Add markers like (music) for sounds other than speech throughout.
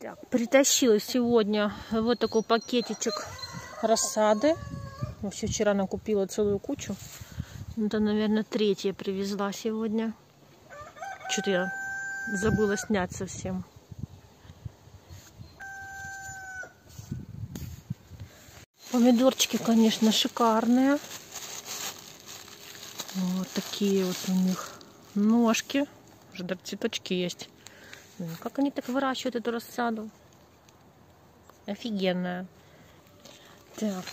Так, притащила сегодня вот такой пакетичек рассады. Вообще вчера накупила целую кучу. Это, наверное, третья привезла сегодня. Что-то я забыла снять совсем. Помидорчики, конечно, шикарные. Вот такие вот у них ножки. Уже даже цветочки есть. Как они так выращивают эту рассаду? Офигенная. Так.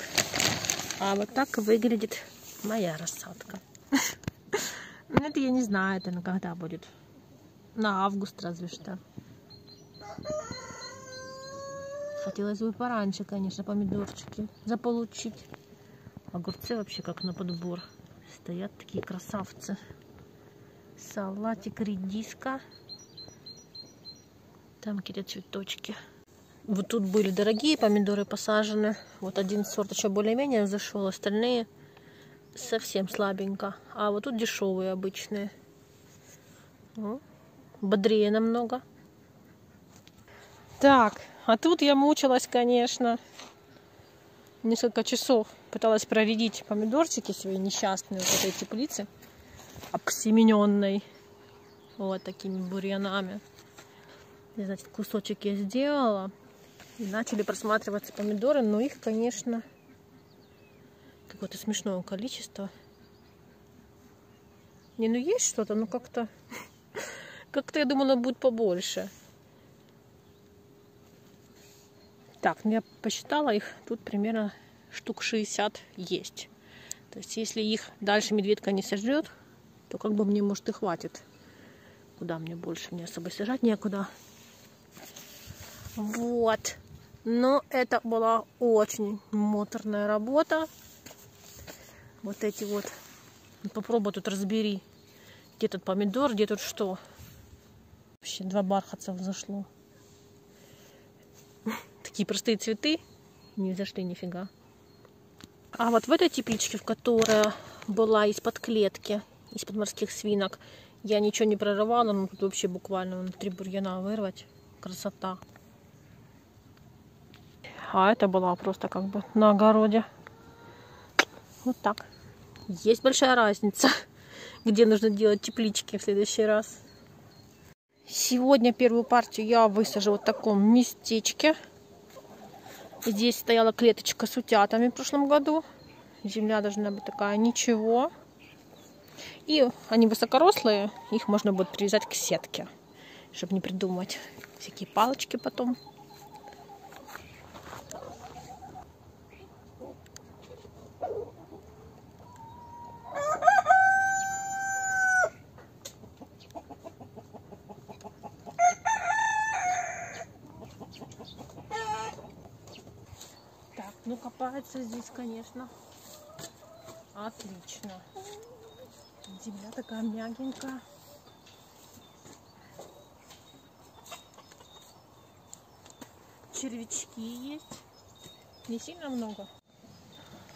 А вот так выглядит моя рассадка. (laughs) Это я не знаю, это на когда будет. На август разве что. Хотелось бы пораньше, конечно, помидорчики заполучить. Огурцы вообще как на подбор. Стоят такие красавцы. Салатик, редиска. Там какие-то цветочки. Вот тут были дорогие помидоры посажены. Вот один сорт еще более-менее зашел, остальные совсем слабенько. А вот тут дешевые обычные. Бодрее намного. Так, а тут я мучилась, конечно. Несколько часов пыталась проредить помидорчики свои несчастные в этой теплице обсемененной вот такими бурьянами. Значит, кусочек я сделала. И начали просматриваться помидоры, но их, конечно, какое-то смешное количество. Не, ну есть что-то, но как-то... (laughs) Как-то, я думала, будет побольше. Так, ну я посчитала их, тут примерно штук 60 есть. То есть, если их дальше медведка не сожрет, то как бы мне, может, и хватит. Куда мне больше? Мне особо сажать некуда. Вот. Но это была очень моторная работа. Вот эти вот. Попробуй тут разбери. Где тут помидор, где тут что. Вообще два бархатца взошло. (laughs) Такие простые цветы. Не взошли нифига. А вот в этой тепличке, в которой была из-под клетки, из-под морских свинок, я ничего не прорывала, но тут вообще буквально внутри бурьяна вырвать. Красота. А это была просто как бы на огороде. Вот так. Есть большая разница, (laughs) где нужно делать теплички в следующий раз. Сегодня первую партию я высажу вот в таком местечке. Здесь стояла клеточка с утятами в прошлом году. Земля должна быть такая, ничего. И они высокорослые, их можно будет привязать к сетке, чтобы не придумать всякие палочки потом. Ну, копается здесь, конечно, отлично. Земля такая мягенькая. Червячки есть. Не сильно много,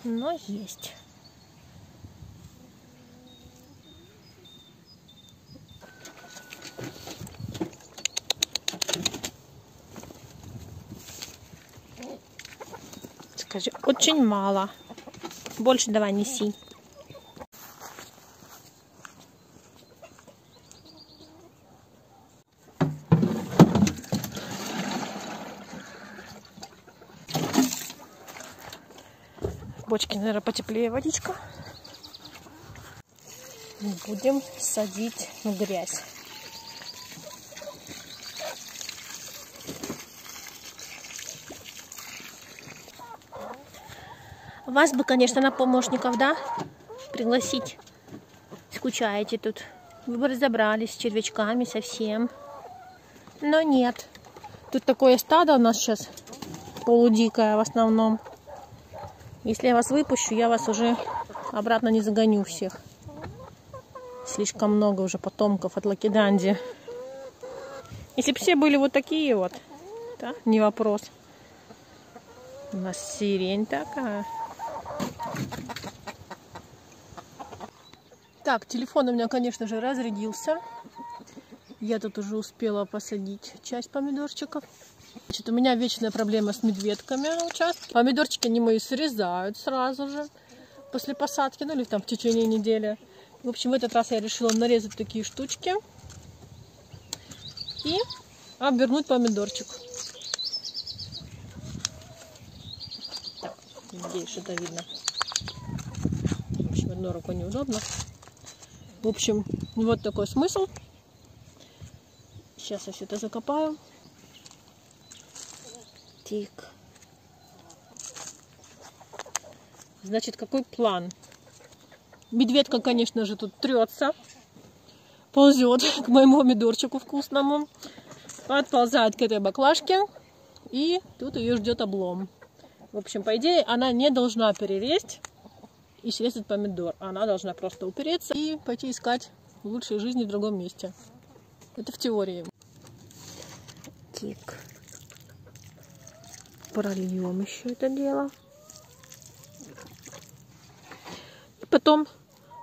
но есть. Очень мало. Больше давай неси. бочке, наверное, потеплее водичка. Будем садить в грязь. Вас бы, конечно, на помощников, да, пригласить. Скучаете тут. Вы бы разобрались с червячками совсем. Но нет. Тут такое стадо у нас сейчас полудикое в основном. Если я вас выпущу, я вас уже обратно не загоню всех. Слишком много уже потомков от Лакиданди. Если бы все были вот такие вот, да, не вопрос. У нас сирень такая. Так, телефон у меня, конечно же, разрядился. Я тут уже успела посадить часть помидорчиков. Значит, у меня вечная проблема с медведками участке. Помидорчики они мои срезают сразу же после посадки, ну или там в течение недели. В общем, в этот раз я решила нарезать такие штучки и обернуть помидорчик. Так, здесь что-то видно. В общем, одной рукой неудобно. В общем, вот такой смысл. Сейчас я все это закопаю. Тик. Значит, какой план? Медведка, конечно же, тут трется. Ползет (laughs) к моему помидорчику вкусному. Подползает к этой баклажке. И тут ее ждет облом. В общем, по идее, она не должна перелезть и срезать помидор. Она должна просто упереться и пойти искать лучшей жизни в другом месте. Это в теории. Тик прольем еще это дело. И потом,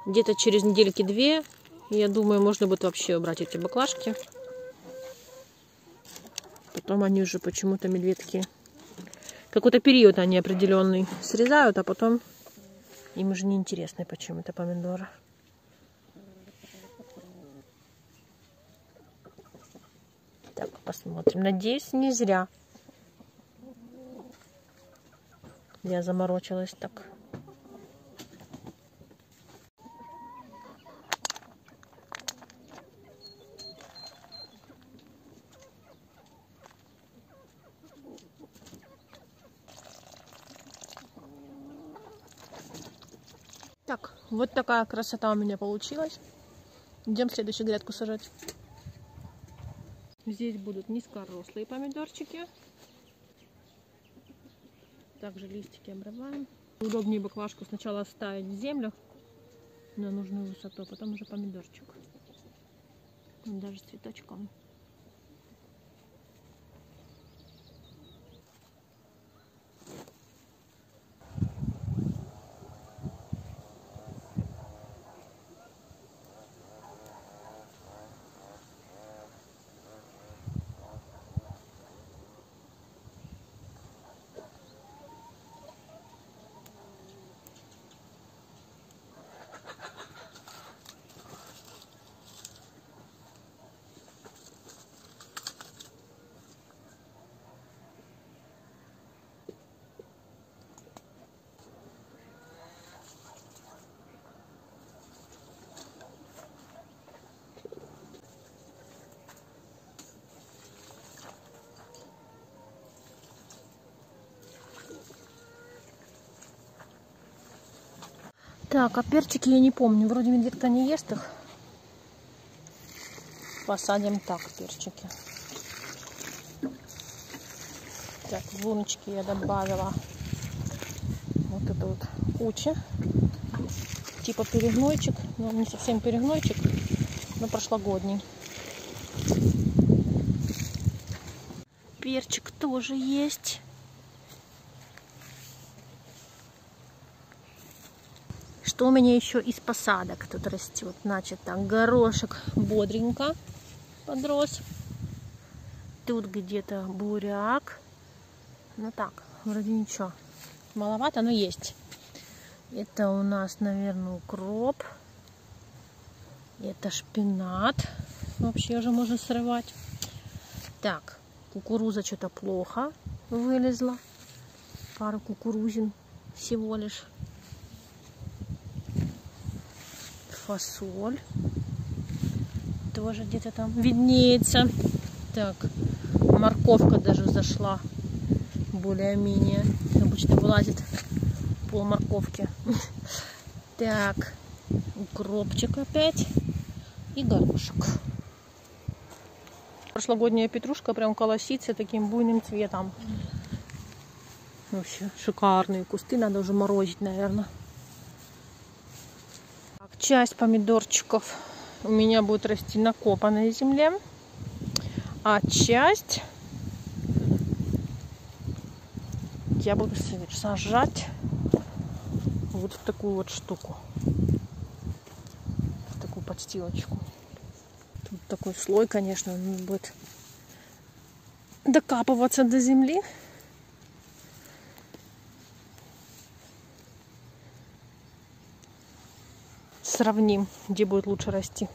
где-то через недельки две, я думаю, можно будет вообще убрать эти баклажки. Потом они уже почему-то медведки какой-то период они определенный срезают, а потом им уже неинтересны почему-то помидоры. Так, посмотрим. Надеюсь, не зря. Я заморочилась так. Так, вот такая красота у меня получилась. Идем следующую грядку сажать. Здесь будут низкорослые помидорчики. Также листики обрываем. Удобнее баклажку сначала ставить в землю на нужную высоту, а потом уже помидорчик. Даже с цветочком. Так, а перчики я не помню. Вроде медведка не ест их. Посадим так перчики. Так, в луночки я добавила вот это вот куча. Типа перегнойчик. Но не совсем перегнойчик, но прошлогодний. Перчик тоже есть. Что у меня еще из посадок тут растет? Значит, так, горошек бодренько подрос. Тут где-то буряк. Ну так, вроде ничего. Маловато, но есть. Это у нас, наверное, укроп. Это шпинат. Вообще уже можно срывать. Так, кукуруза что-то плохо вылезла. Пару кукурузин всего лишь. Фасоль. Тоже где-то там виднеется. Так, морковка даже зашла более-менее. Обычно вылазит пол морковки. (laughs) Так, укропчик опять и горошек. Прошлогодняя петрушка прям колосится таким буйным цветом. Вообще шикарные кусты, надо уже морозить, наверное. Часть помидорчиков у меня будет расти на копанной земле, а часть я буду сажать вот в такую вот штуку, в такую подстилочку. Тут такой слой, конечно, он будет докапываться до земли. Сравним, где будет лучше расти.